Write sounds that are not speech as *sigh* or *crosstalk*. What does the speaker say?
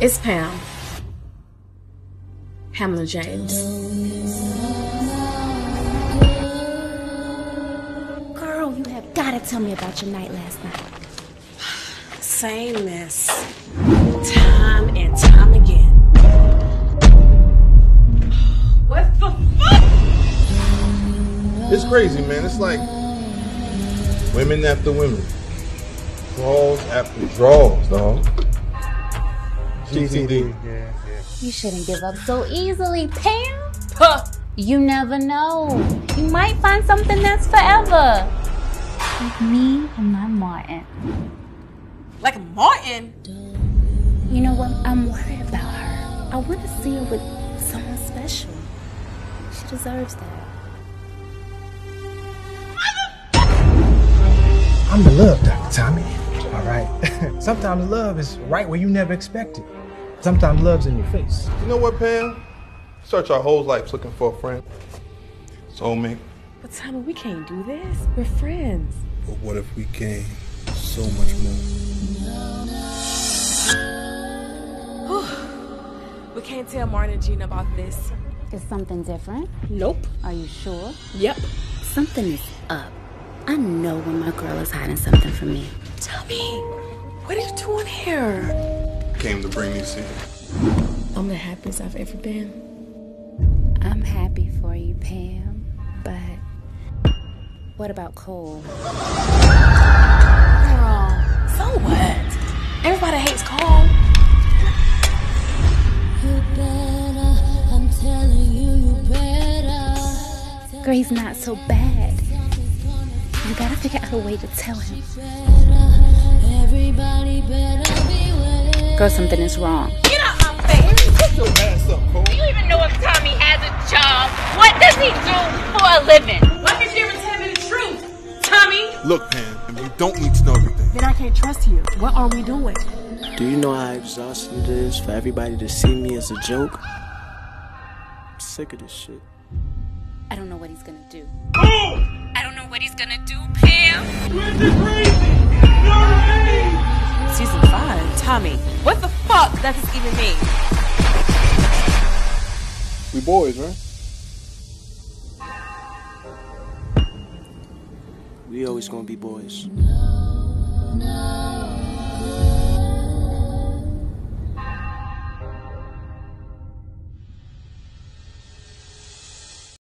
It's Pam. Pamela James. Girl, you have got to tell me about your night last night. Same mess. Time and time again. What the fuck? It's crazy, man. It's like women after women. Draws after draws, dog. GTD. You shouldn't give up so easily, Pam. Huh. You never know. You might find something that's forever. Like me and my Martin. Like Martin. You know what? I'm worried about her. I want to see her with someone special. She deserves that. I'm the love doctor, Tommy. All right. *laughs* Sometimes love is right where you never expect it. Sometimes love's in your face. You know what, Pam? Search our whole lives looking for a friend. Soulmate. But Tommy, we can't do this. We're friends. But what if we gain so much more? We can't tell Martin and Gina about this. Is something different? Nope. Are you sure? Yep. Something is up. I know when my girl is hiding something from me. Tommy, what are you doing here? Came to bring these here. I'm the happiest I've ever been. I'm happy for you, Pam. But what about Cole? Girl, so what? Everybody hates Cole. Girl, he's not so bad. You gotta figure out a way to tell him. Girl, something is wrong. Get out my face. Shut your ass up, Cole. Do you even know if Tommy has a job? What does he do for a living? Why did you ever tell me the truth? Tommy? Look, Pam, you don't need to know everything. Then I can't trust you. What are we doing? Do you know how exhausting it is for everybody to see me as a joke? I'm sick of this shit. I don't know what he's gonna do. I don't know what he's gonna do, Pam. Season 5. Tommy. What the fuck does this even mean? We boys, right? We always gonna be boys.